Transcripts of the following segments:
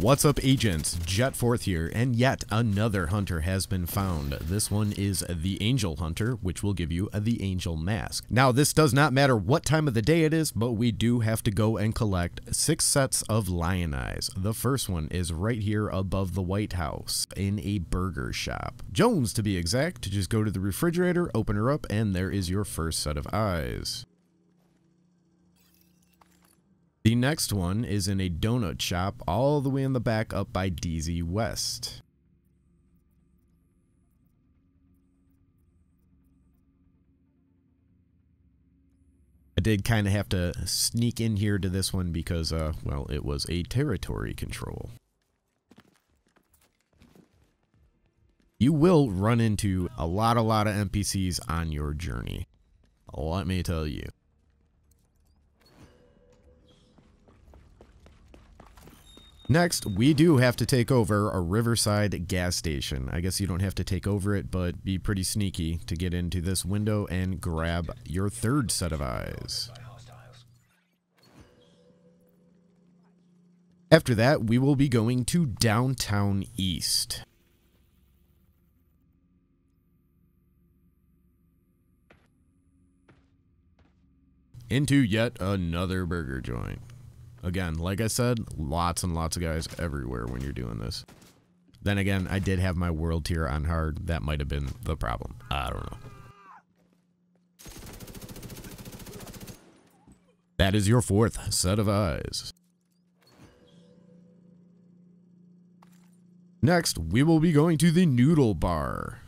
What's up agents, Jett4th here, and yet another hunter has been found. This one is the Angel Hunter, which will give you the Angel Mask. Now this does not matter what time of the day it is, but we do have to go and collect six sets of lion eyes. The first one is right here above the White House in a burger shop. Jones to be exact, just go to the refrigerator, open her up, and there is your first set of eyes. The next one is in a donut shop all the way in the back up by DZ West. I did kind of have to sneak in here to this one because, uh, well, it was a territory control. You will run into a lot, a lot of NPCs on your journey. Let me tell you. Next, we do have to take over a Riverside gas station. I guess you don't have to take over it, but be pretty sneaky to get into this window and grab your third set of eyes. After that, we will be going to Downtown East. Into yet another burger joint. Again, like I said, lots and lots of guys everywhere when you're doing this. Then again, I did have my world tier on hard. That might have been the problem. I don't know. That is your fourth set of eyes. Next, we will be going to the Noodle Bar,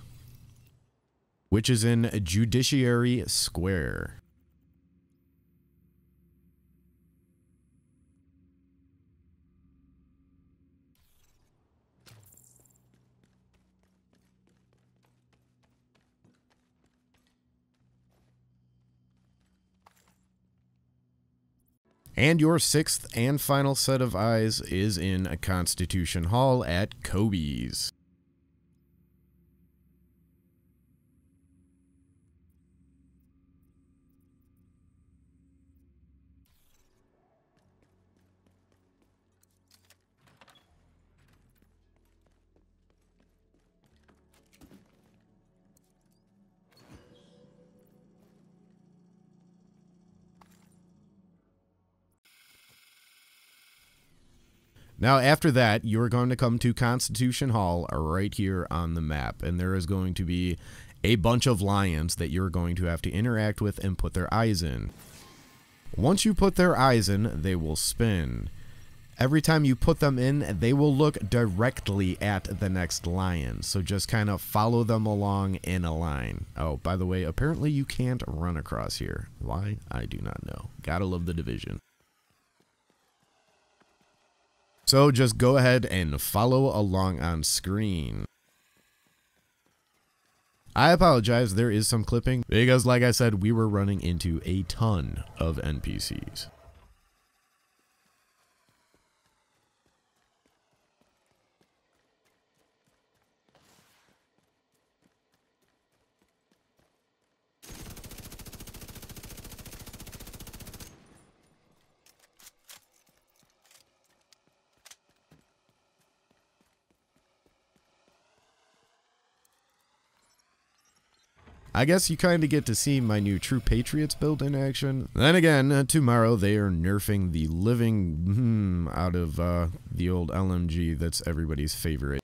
which is in Judiciary Square. And your sixth and final set of eyes is in Constitution Hall at Kobe's. Now, after that, you're going to come to Constitution Hall right here on the map, and there is going to be a bunch of lions that you're going to have to interact with and put their eyes in. Once you put their eyes in, they will spin. Every time you put them in, they will look directly at the next lion. So just kind of follow them along in a line. Oh, by the way, apparently you can't run across here. Why? I do not know. Gotta love the division. So just go ahead and follow along on screen. I apologize, there is some clipping, because like I said, we were running into a ton of NPCs. I guess you kind of get to see my new True Patriots build in action. Then again, uh, tomorrow they are nerfing the living hmm, out of uh, the old LMG that's everybody's favorite.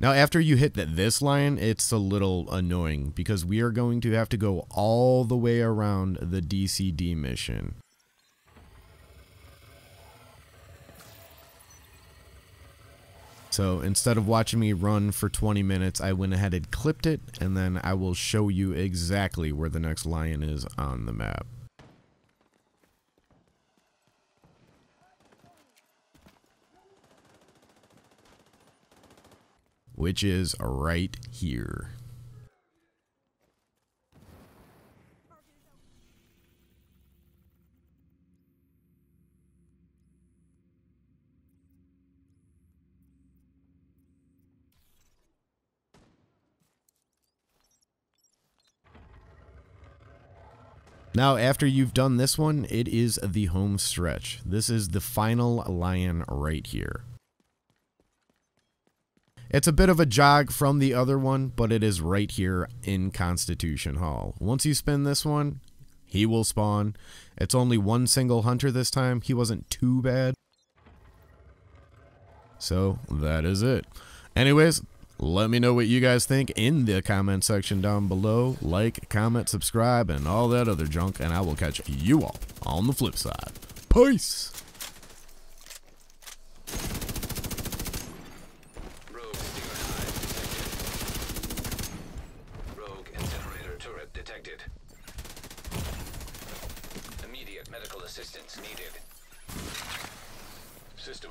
Now, after you hit this line, it's a little annoying because we are going to have to go all the way around the DCD mission. So instead of watching me run for 20 minutes, I went ahead and clipped it, and then I will show you exactly where the next lion is on the map. which is right here. Now, after you've done this one, it is the home stretch. This is the final lion right here. It's a bit of a jog from the other one, but it is right here in Constitution Hall. Once you spin this one, he will spawn. It's only one single hunter this time. He wasn't too bad. So, that is it. Anyways, let me know what you guys think in the comment section down below. Like, comment, subscribe, and all that other junk, and I will catch you all on the flip side. Peace! Detected. Immediate medical assistance needed. System